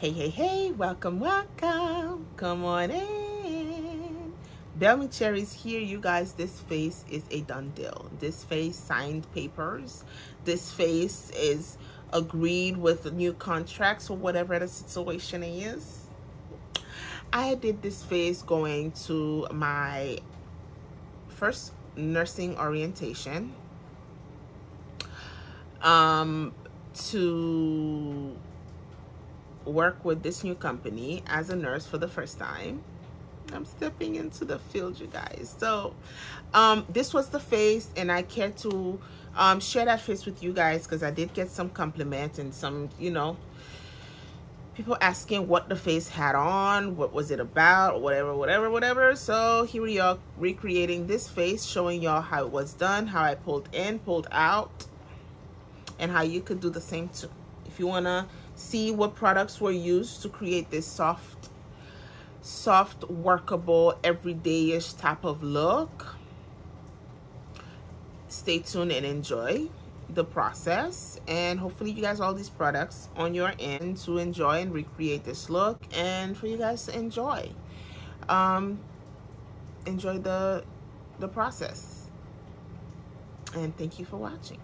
Hey, hey, hey, welcome, welcome. Come on in. Belmechery's here, you guys. This face is a done deal. This face signed papers. This face is agreed with new contracts or whatever the situation is. I did this face going to my first nursing orientation um, to work with this new company as a nurse for the first time. I'm stepping into the field, you guys. So um, this was the face and I care to um, share that face with you guys because I did get some compliments and some, you know, people asking what the face had on, what was it about, whatever, whatever, whatever. So here we are recreating this face, showing y'all how it was done, how I pulled in, pulled out, and how you could do the same too. If you want to see what products were used to create this soft soft workable everyday-ish type of look. Stay tuned and enjoy the process and hopefully you guys all these products on your end to enjoy and recreate this look and for you guys to enjoy. Um enjoy the the process. And thank you for watching.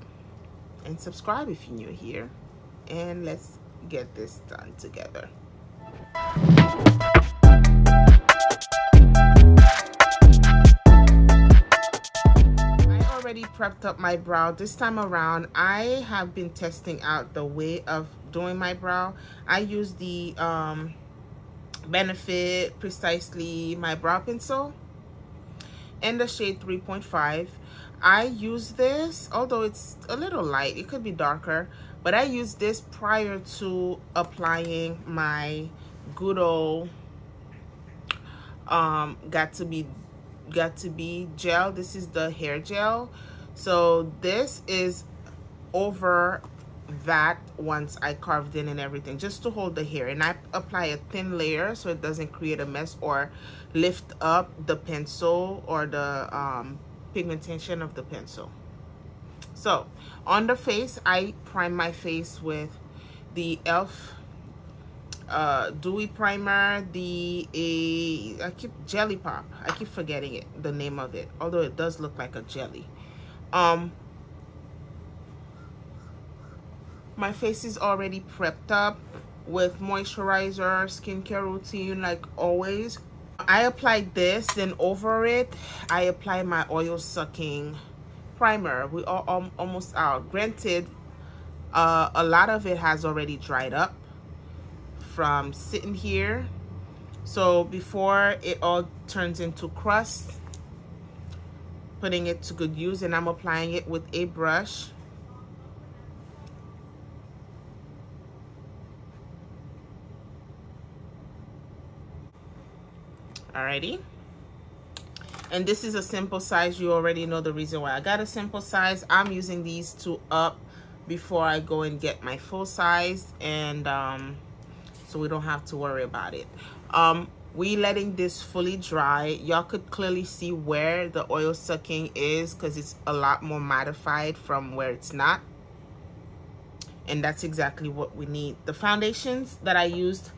And subscribe if you're new here. And let's get this done together. I already prepped up my brow. This time around, I have been testing out the way of doing my brow. I use the um, Benefit Precisely My Brow Pencil in the shade 3.5. I use this, although it's a little light, it could be darker, but I use this prior to applying my good old um, Got2b got to be gel. This is the hair gel. So this is over that once I carved in and everything just to hold the hair and I apply a thin layer so it doesn't create a mess or lift up the pencil or the um, pigmentation of the pencil. So on the face, I prime my face with the e.l.f. Uh, Dewy Primer, the a I keep Jelly Pop. I keep forgetting it, the name of it, although it does look like a jelly. Um, my face is already prepped up with moisturizer, skincare routine, like always. I apply this, then over it, I apply my oil sucking primer we are um, almost out. Granted uh, a lot of it has already dried up from sitting here. So before it all turns into crust putting it to good use and I'm applying it with a brush. Alrighty and this is a simple size. You already know the reason why i got a simple size. I'm using these two up before i go and get my full size. And um, so we don't have to worry about it. Um, we letting this fully dry. Y'all could clearly see where the oil sucking is because it's a lot more modified from where it's not. And that's exactly what we need. The foundations that i used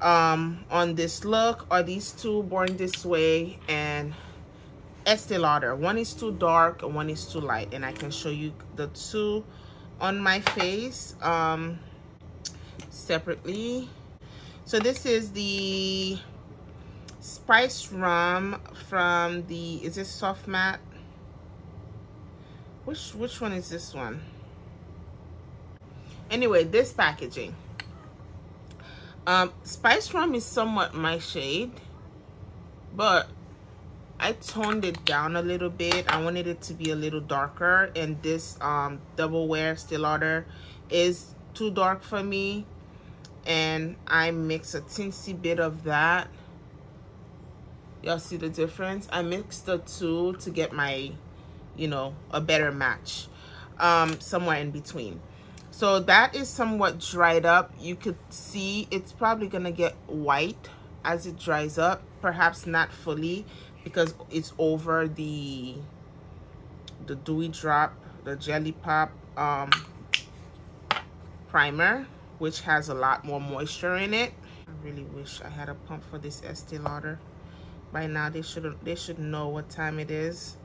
um, on this look are these two Born This Way and Estee Lauder. One is too dark and one is too light. And I can show you the two on my face um, separately. So this is the Spice Rum from the, is this Soft Matte? Which, which one is this one? Anyway, this packaging. Um, Spice Rum is somewhat my shade, but I toned it down a little bit. I wanted it to be a little darker, and this um, Double Wear Estee Lauder is too dark for me, and I mix a teensy bit of that. Y'all see the difference? I mixed the two to get my, you know, a better match, um, somewhere in between. So that is somewhat dried up. You could see it's probably going to get white as it dries up. Perhaps not fully because it's over the the dewy drop, the jelly pop um, primer. which has a lot more moisture in it. I really wish I had a pump for this Estee Lauder. By now they should they should know what time it is,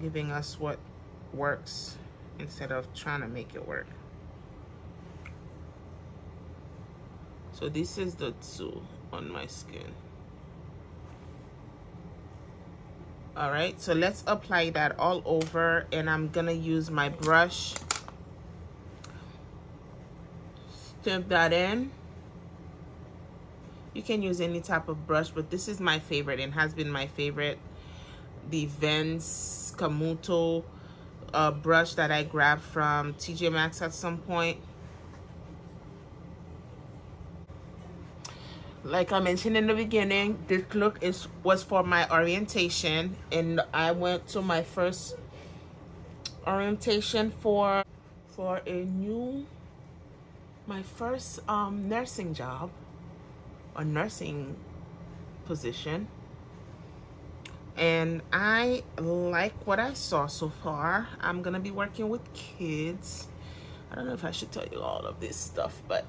giving us what works instead of trying to make it work. So this is the two on my skin. All right, so let's apply that all over and I'm gonna use my brush. Stamp that in. You can use any type of brush, but this is my favorite and has been my favorite. The Vince Camuto uh, brush that I grabbed from TJ Maxx at some point. like I mentioned in the beginning, this look is was for my orientation and I went to my first orientation for for a new my first um nursing job a nursing position and I like what I saw so far. I'm gonna be working with kids. I don't know if I should tell you all of this stuff but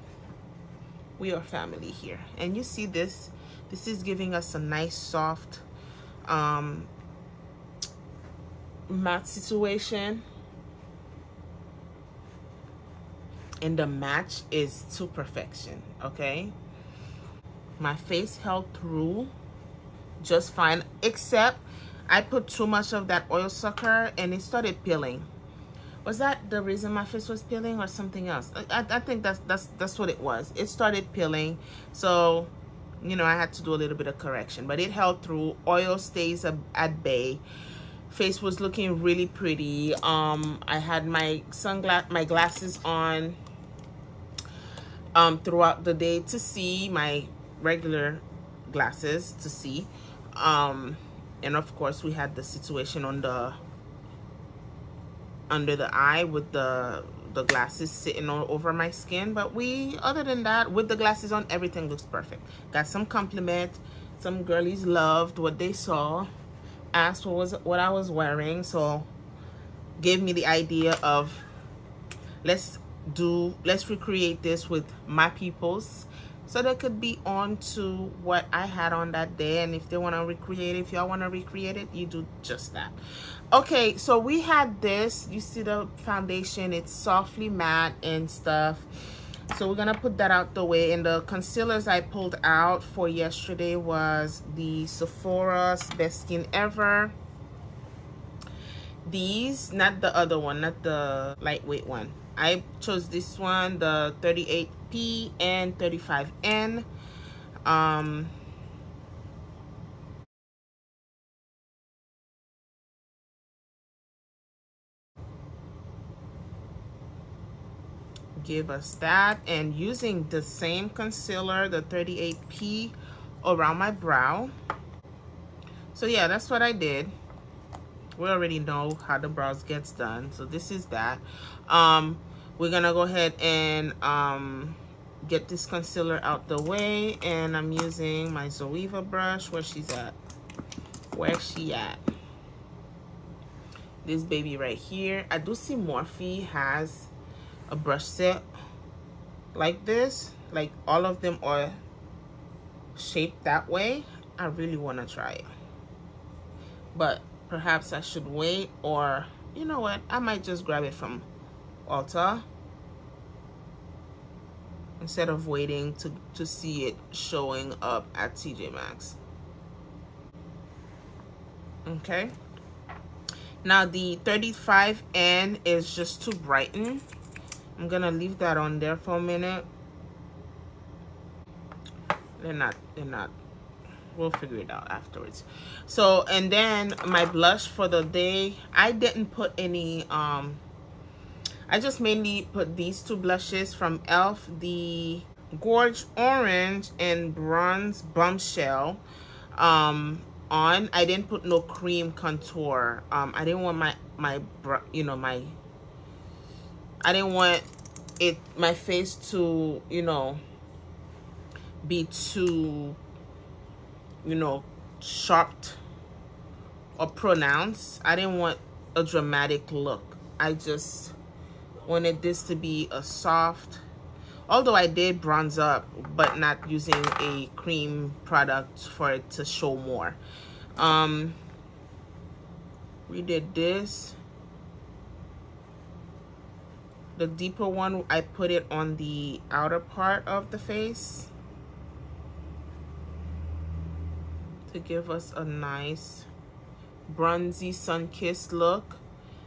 we are family here. And you see this. This is giving us a nice soft um matte situation. And the match is to perfection okay? My face held through just fine except i put too much of that oil sucker and it started peeling. Was that the reason my face was peeling or something else? I, I think that's that's that's what it was. It started peeling so you know I had to do a little bit of correction but it held through. Oil stays at bay. Face was looking really pretty. Um I had my sunglass my glasses on um throughout the day to see my regular glasses to see um and of course we had the situation on the under the eye with the the glasses sitting all over my skin. But we other than that with the glasses on everything looks perfect. Got some compliment some girlies loved what they saw asked what was what i was wearing. So gave me the idea of let's do let's recreate this with my peoples so they could be on to what I had on that day and if they want to recreate it if y'all want to recreate it you do just that. Okay so we had this. You see the foundation? It's softly matte and stuff. So we're gonna put that out the way and the concealers I pulled out for yesterday was the Sephora's Best Skin Ever. These not the other one not the lightweight one I chose this one the 38 P and 35N. Um, give us that. And using the same concealer the 38p around my brow. So yeah that's what i did. We already know how the brows gets done so this is that um we're gonna go ahead and um, get this concealer out the way and I'm using my Zoeva brush where she's at. Where she at? This baby right here. I do see Morphe has a brush set like this. Like all of them are shaped that way. I really want to try it. But perhaps I should wait or you know what? I might just grab it from Ulta instead of waiting to, to see it showing up at TJ Maxx. Okay. Now the 35N is just to brighten. I'm gonna leave that on there for a minute. They're not, they're not, we'll figure it out afterwards. So, and then my blush for the day, I didn't put any um I just mainly put these two blushes from e.l.f. The Gorge Orange and Bronze Bombshell um, on. I didn't put no cream contour. Um, I didn't want my, my, you know, my, I didn't want it, my face to, you know, be too, you know, sharp or pronounced. I didn't want a dramatic look. I just wanted this to be a soft although I did bronze up but not using a cream product for it to show more. Um we did this. The deeper one I put it on the outer part of the face to give us a nice bronzy sun-kissed look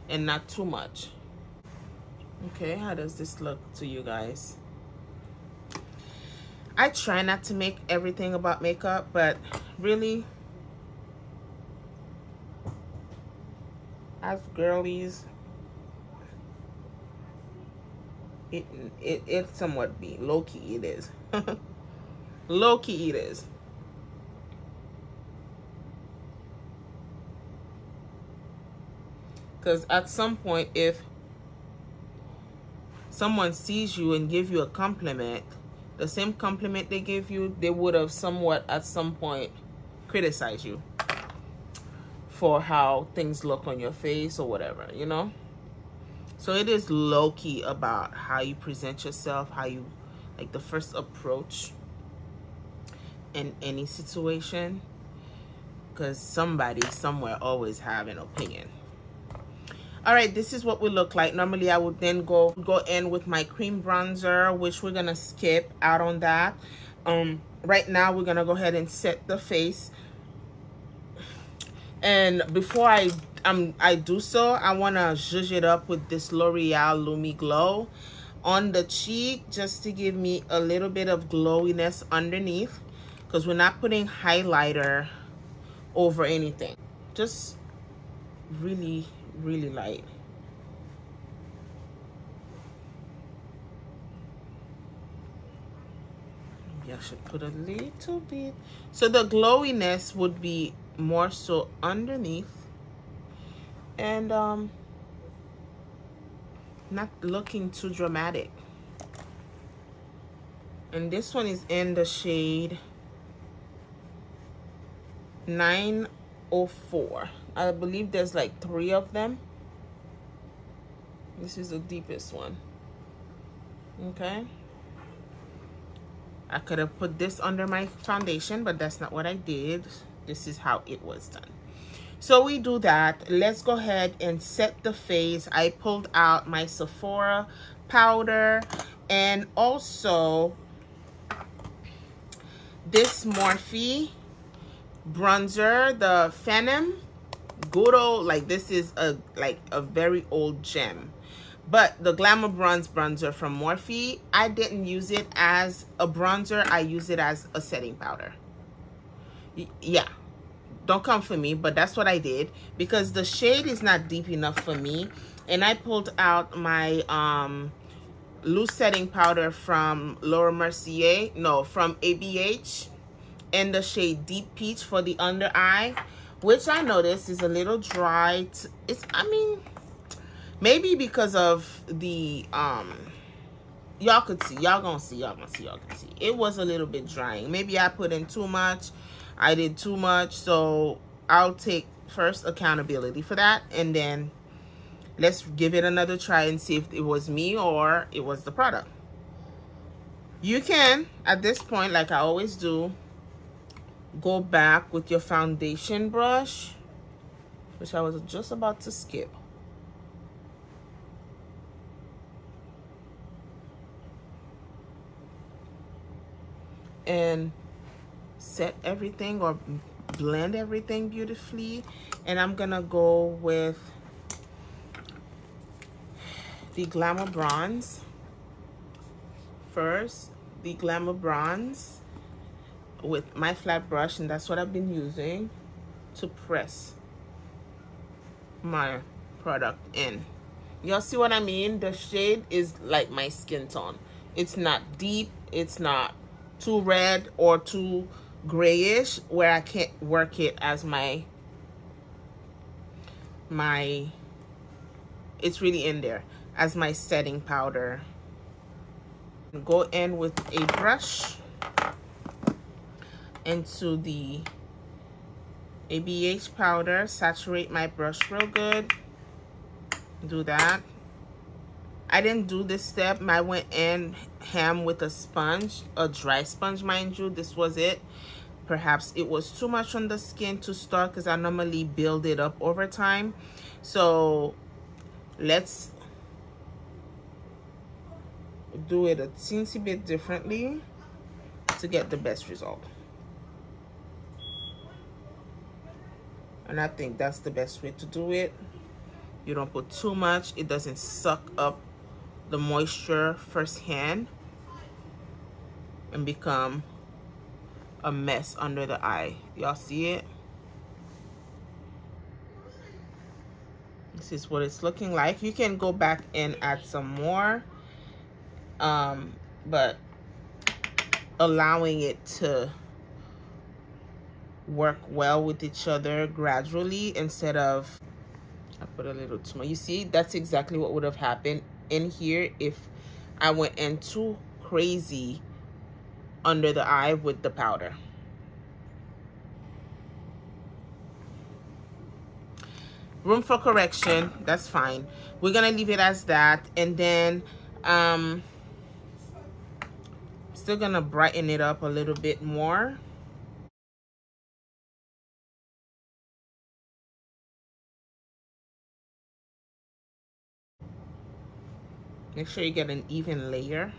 and not too much okay how does this look to you guys? I try not to make everything about makeup but really as girlies it it it somewhat be. Low-key it is. Low-key it is. Because at some point if someone sees you and give you a compliment the same compliment they gave you they would have somewhat at some point criticized you for how things look on your face or whatever you know? So it is low-key about how you present yourself how you like the first approach in any situation because somebody somewhere always have an opinion all right this is what we look like. Normally i would then go go in with my cream bronzer which we're gonna skip out on that. Um right now we're gonna go ahead and set the face. And before i um i do so i want to zhuzh it up with this l'oreal lumi glow on the cheek just to give me a little bit of glowiness underneath because we're not putting highlighter over anything. Just really really light. I should put a little bit. So the glowiness would be more so underneath and um, not looking too dramatic. And this one is in the shade 904. I believe there's like three of them. This is the deepest one. Okay. I could have put this under my foundation, but that's not what I did. This is how it was done. So we do that. Let's go ahead and set the face. I pulled out my Sephora powder and also this Morphe bronzer, the Phenom old like this is a like a very old gem. But the glamour bronze bronzer from morphe i didn't use it as a bronzer. I use it as a setting powder. Yeah. Don't come for me but that's what i did. Because the shade is not deep enough for me. And i pulled out my um loose setting powder from laura mercier. No from abh And the shade deep peach for the under eye which I noticed is a little dry. It's, I mean, maybe because of the, um, y'all could see, y'all gonna see, y'all gonna see, y'all can see. It was a little bit drying. Maybe I put in too much. I did too much. So I'll take first accountability for that. And then let's give it another try and see if it was me or it was the product. You can, at this point, like I always do, go back with your foundation brush, which I was just about to skip. And set everything or blend everything beautifully. And I'm gonna go with the Glamour Bronze first. The Glamour Bronze with my flat brush and that's what I've been using to press my product in. Y'all see what I mean? The shade is like my skin tone. It's not deep it's not too red or too grayish where I can't work it as my my it's really in there as my setting powder. Go in with a brush into the ABH powder, saturate my brush real good. Do that. I didn't do this step. I went in ham with a sponge, a dry sponge, mind you. This was it. Perhaps it was too much on the skin to start because I normally build it up over time. So let's do it a teensy bit differently to get the best result. And I think that's the best way to do it. You don't put too much. It doesn't suck up the moisture firsthand and become a mess under the eye. Y'all see it? This is what it's looking like. You can go back and add some more. Um, but allowing it to work well with each other gradually instead of I put a little too much. You see, that's exactly what would have happened in here if I went in too crazy under the eye with the powder. Room for correction, that's fine. We're gonna leave it as that. And then, um, still gonna brighten it up a little bit more. Make sure you get an even layer.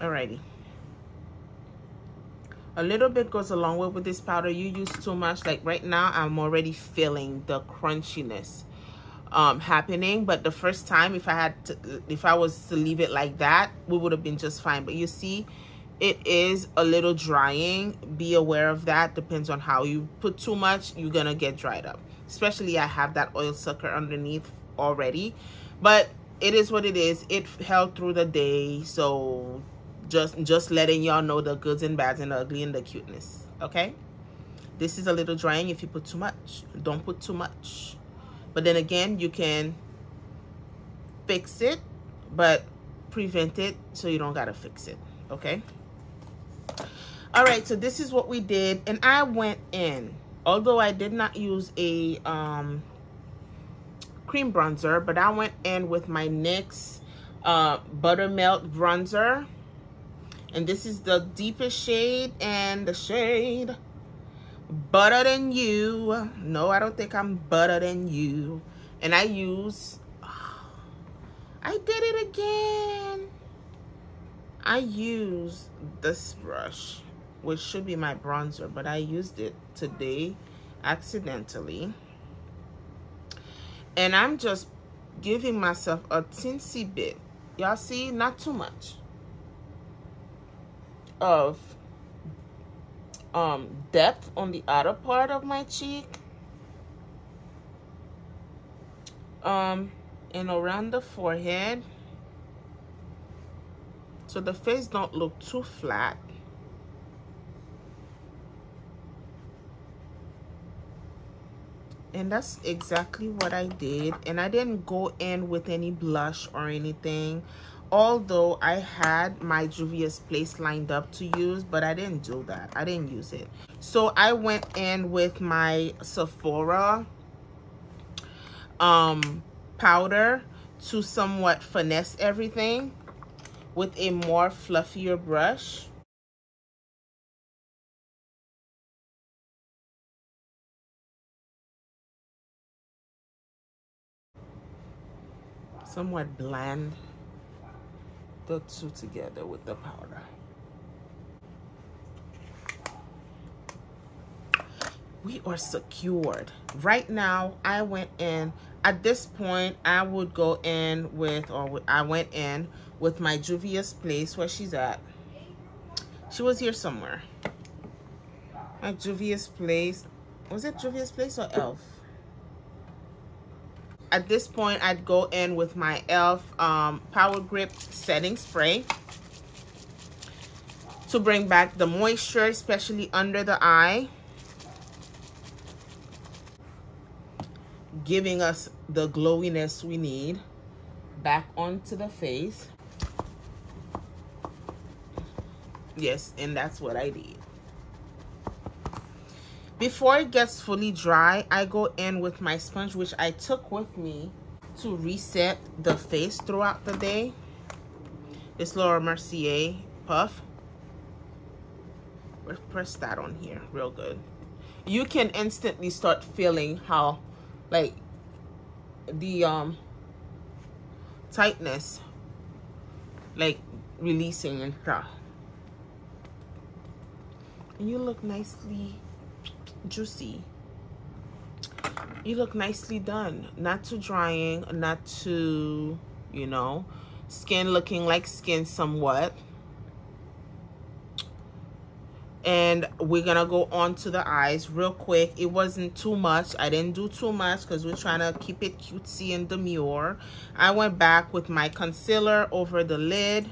Alrighty. A little bit goes a long way with this powder. You use too much. Like right now, I'm already feeling the crunchiness um, happening. But the first time, if I had to, if I was to leave it like that, we would have been just fine. But you see, it is a little drying. Be aware of that. Depends on how you put too much, you're gonna get dried up. Especially I have that oil sucker underneath already. But it is what it is. It held through the day. So just just letting y'all know the goods and bads and the ugly and the cuteness. Okay? This is a little drying if you put too much. Don't put too much. But then again, you can fix it, but prevent it so you don't got to fix it. Okay? All right, so this is what we did. And I went in, although I did not use a um, cream bronzer, but I went in with my NYX uh, Buttermelt Bronzer. And this is the deepest shade and the shade Butter Than You. No, I don't think I'm Butter Than You. And I use, oh, I did it again. I use this brush, which should be my bronzer, but I used it today accidentally. And I'm just giving myself a teensy bit. Y'all see? Not too much. Of um, depth on the outer part of my cheek. Um, and around the forehead. So the face don't look too flat. And that's exactly what I did. And I didn't go in with any blush or anything although I had my Juvia's Place lined up to use, but I didn't do that. I didn't use it. So I went in with my Sephora um, powder to somewhat finesse everything with a more fluffier brush. Somewhat bland the two together with the powder. We are secured. Right now, I went in, at this point, I would go in with, or I went in with my Juvia's Place, where she's at. She was here somewhere. My Juvia's Place. Was it Juvia's Place or e.l.f.? At this point, I'd go in with my e.l.f. Um, Power Grip Setting Spray to bring back the moisture, especially under the eye. Giving us the glowiness we need. back onto the face. Yes, and that's what I did. Before it gets fully dry, I go in with my sponge, which I took with me to reset the face throughout the day. This Laura Mercier puff. Press that on here real good. You can instantly start feeling how, like, the um tightness, like, releasing and stuff. And you look nicely juicy. You look nicely done. Not too drying not too you know skin looking like skin somewhat. And we're gonna go on to the eyes real quick. It wasn't too much. I didn't do too much because we're trying to keep it cutesy and demure. I went back with my concealer over the lid.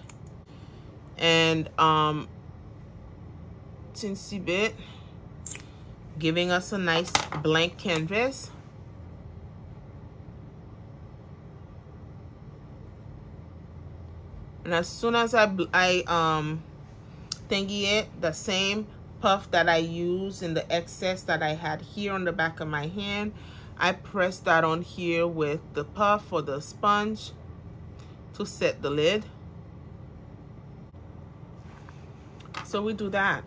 And um teensy bit giving us a nice blank canvas. And as soon as I, I um, thingy it, the same puff that I use in the excess that I had here on the back of my hand, I press that on here with the puff or the sponge to set the lid. So we do that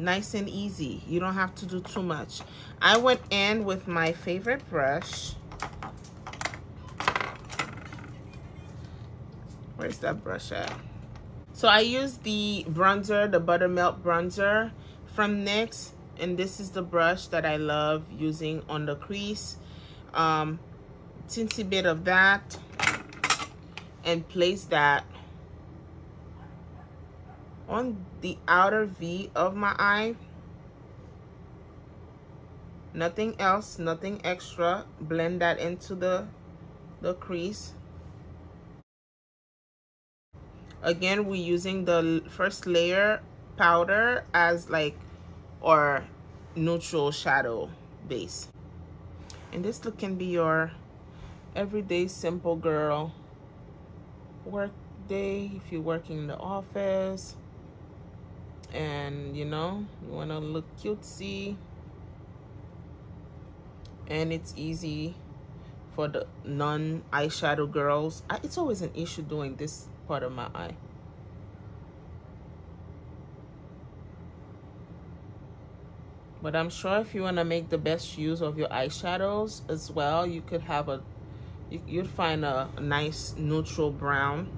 nice and easy. You don't have to do too much. I went in with my favorite brush. Where's that brush at? So i use the bronzer the buttermelt bronzer from nyx and this is the brush that i love using on the crease. Um teensy bit of that and place that on the outer V of my eye. Nothing else, nothing extra. Blend that into the, the crease. Again, we're using the first layer powder as like, or neutral shadow base. And this look can be your everyday simple girl work day if you're working in the office and you know you want to look cutesy. And it's easy for the non eyeshadow girls. I, it's always an issue doing this part of my eye. But I'm sure if you want to make the best use of your eyeshadows as well you could have a you, you'd find a, a nice neutral brown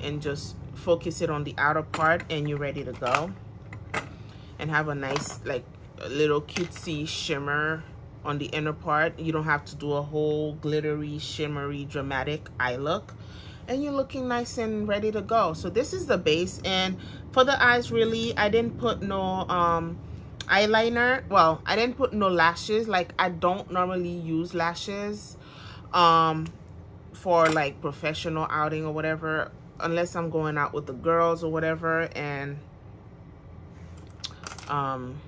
and just focus it on the outer part and you're ready to go. And have a nice like a little cutesy shimmer on the inner part. You don't have to do a whole glittery shimmery dramatic eye look. And you're looking nice and ready to go. So this is the base. And for the eyes really i didn't put no um eyeliner. Well i didn't put no lashes. Like i don't normally use lashes um for like professional outing or whatever unless I'm going out with the girls or whatever and um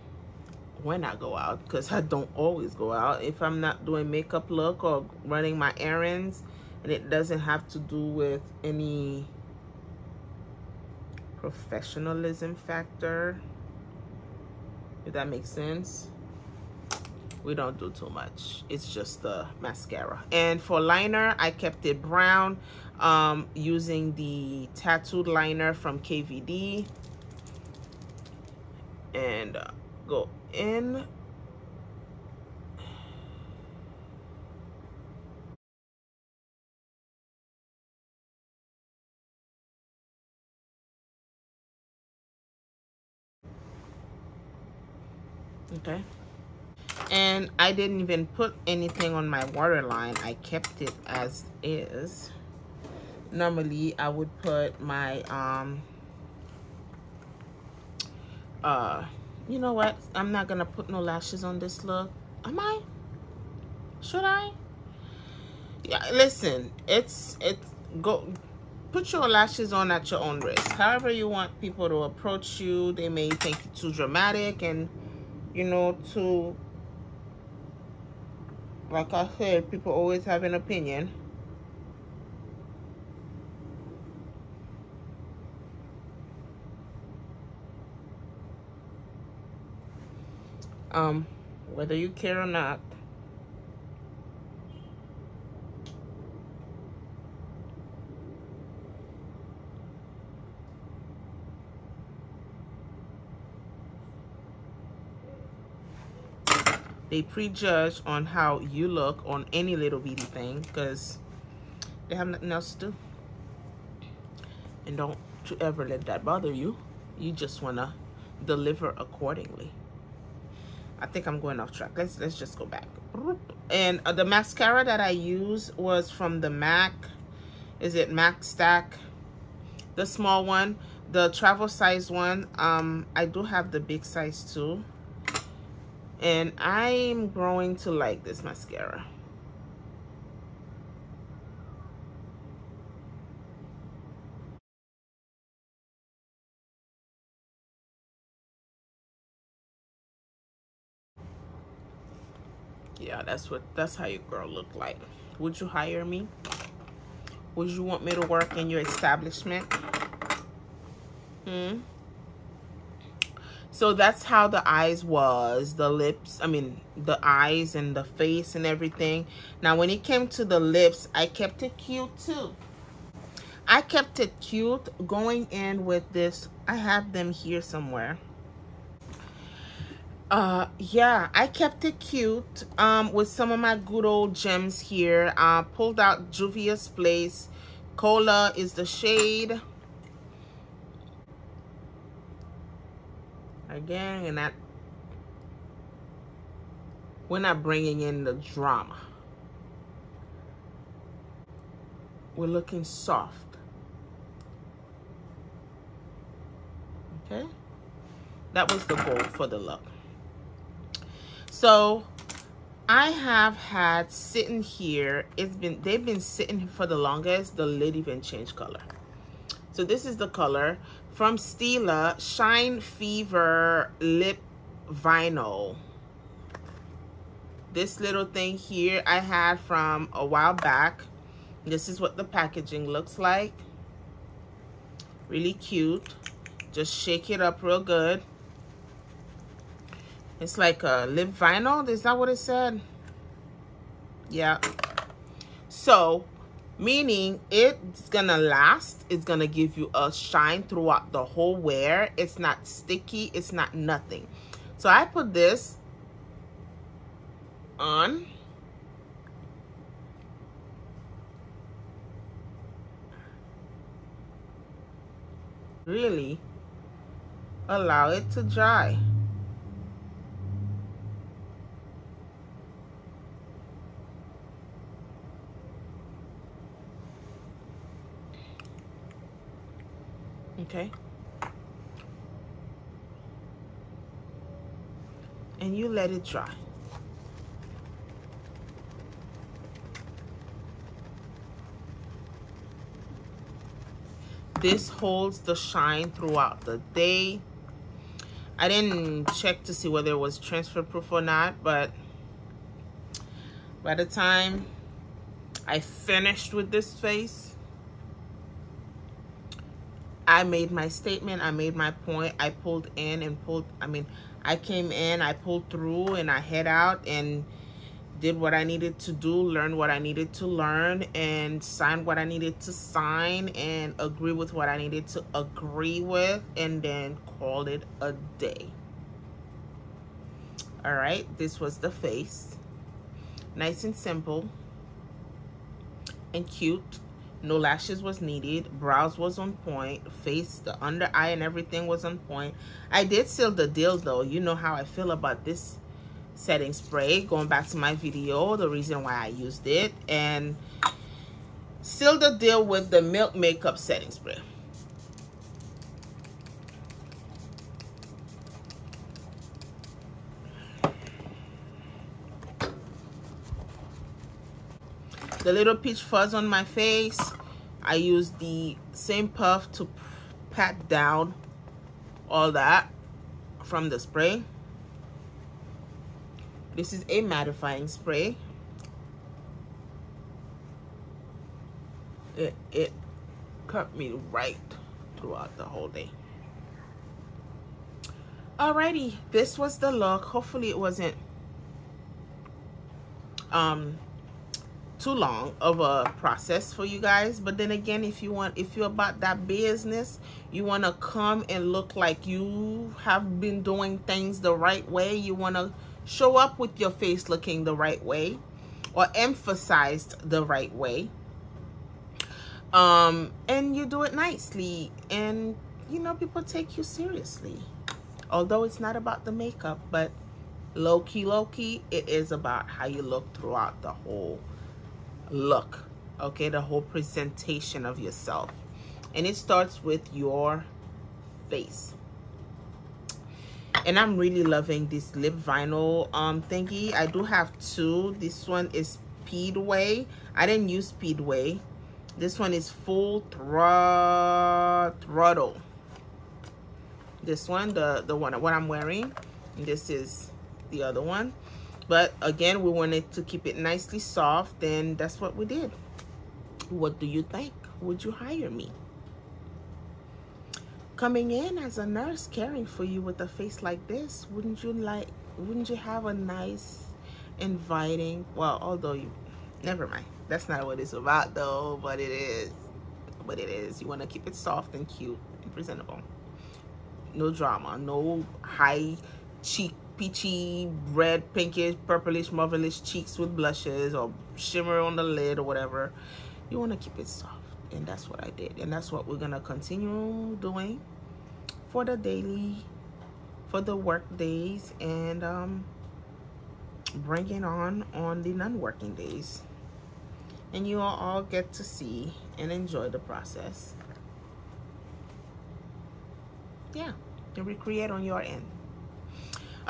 when I go out because I don't always go out. If I'm not doing makeup look or running my errands and it doesn't have to do with any professionalism factor if that makes sense we don't do too much. It's just the mascara. And for liner i kept it brown um, using the tattooed liner from kvd and uh, go in. Okay. And I didn't even put anything on my waterline. I kept it as is normally I would put my um uh you know what? I'm not gonna put no lashes on this look. Am I? Should I? Yeah listen it's it's go put your lashes on at your own risk. However you want people to approach you they may think it too dramatic and you know too like I said, people always have an opinion. Um, whether you care or not. They prejudge on how you look on any little bitty thing because they have nothing else to do. And don't you ever let that bother you. You just want to deliver accordingly. I think I'm going off track. Let's let's just go back. And uh, the mascara that I use was from the MAC. Is it MAC Stack? The small one, the travel size one. Um, I do have the big size too. And I'm growing to like this mascara. Yeah that's what that's how your girl look like. Would you hire me? Would you want me to work in your establishment? Hmm? So that's how the eyes was the lips i mean the eyes and the face and everything. Now when it came to the lips i kept it cute too. I kept it cute going in with this. I have them here somewhere uh yeah i kept it cute um with some of my good old gems here. Uh pulled out juvia's place. Cola is the shade. Again and that we're not bringing in the drama. We're looking soft. Okay? That was the goal for the look so I have had sitting here, it's been, they've been sitting for the longest, the lid even changed color. So this is the color from Stila Shine Fever Lip Vinyl. This little thing here I had from a while back. This is what the packaging looks like. Really cute. Just shake it up real good. It's like a lip vinyl. Is that what it said? Yeah. So, meaning it's gonna last. It's gonna give you a shine throughout the whole wear. It's not sticky. It's not nothing. So I put this on. Really allow it to dry. Okay? And you let it dry. This holds the shine throughout the day. I didn't check to see whether it was transfer proof or not, but by the time I finished with this face, I made my statement. I made my point. I pulled in and pulled, I mean, I came in, I pulled through and I head out and did what I needed to do, learn what I needed to learn and sign what I needed to sign and agree with what I needed to agree with and then call it a day. All right, this was the face. Nice and simple and cute no lashes was needed. Brows was on point. Face the under eye and everything was on point. I did seal the deal though. You know how i feel about this setting spray. Going back to my video the reason why i used it. And seal the deal with the milk makeup setting spray the little peach fuzz on my face. I use the same puff to pat down all that from the spray. This is a mattifying spray. It it cut me right throughout the whole day. Alrighty, this was the look. Hopefully it wasn't um too long of a process for you guys. But then again if you want if you're about that business you want to come and look like you have been doing things the right way you want to show up with your face looking the right way or emphasized the right way um and you do it nicely. And you know people take you seriously. Although it's not about the makeup but low key low key it is about how you look throughout the whole look okay the whole presentation of yourself. And it starts with your face. And i'm really loving this lip vinyl um thingy. I do have two. This one is speedway. I didn't use speedway. This one is full thr throttle. This one the the one what i'm wearing. And this is the other one but again we wanted to keep it nicely soft and that's what we did. What do you think? Would you hire me? Coming in as a nurse caring for you with a face like this wouldn't you like wouldn't you have a nice inviting well although you never mind. That's not what it's about though but it is but it is. You want to keep it soft and cute and presentable. No drama no high cheek peachy, red, pinkish, purplish, marvelous cheeks with blushes or shimmer on the lid or whatever. You want to keep it soft. And that's what I did. And that's what we're going to continue doing for the daily, for the work days and um, bringing on on the non-working days. And you all get to see and enjoy the process. Yeah, and recreate on your end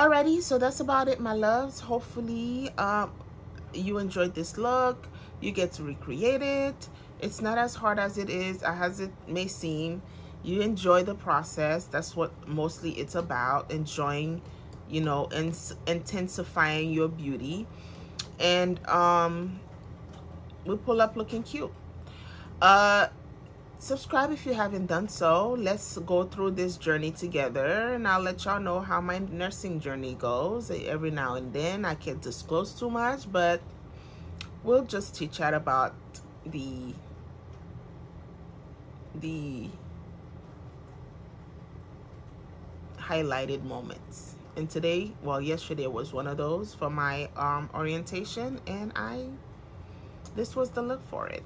alrighty so that's about it my loves. Hopefully um, you enjoyed this look. You get to recreate it. It's not as hard as it is as it may seem. You enjoy the process. That's what mostly it's about enjoying you know and intensifying your beauty. And um we pull up looking cute. Uh subscribe if you haven't done so. Let's go through this journey together and i'll let y'all know how my nursing journey goes. Every now and then i can't disclose too much but we'll just teach chat about the the highlighted moments. And today well yesterday was one of those for my um orientation and i this was the look for it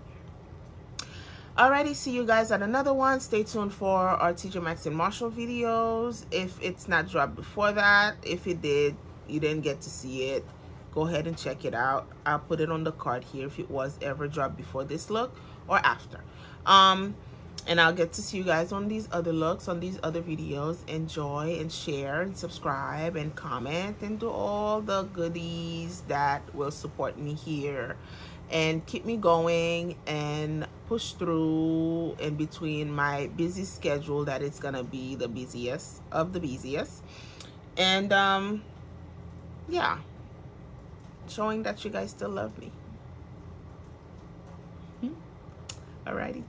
Alrighty, see you guys at another one. Stay tuned for our TJ Maxx and Marshall videos. If it's not dropped before that, if it did, you didn't get to see it, go ahead and check it out. I'll put it on the card here if it was ever dropped before this look or after. Um, and I'll get to see you guys on these other looks, on these other videos. Enjoy and share and subscribe and comment and do all the goodies that will support me here and keep me going and push through in between my busy schedule that it's gonna be the busiest of the busiest. And um yeah. Showing that you guys still love me. Hmm? alrighty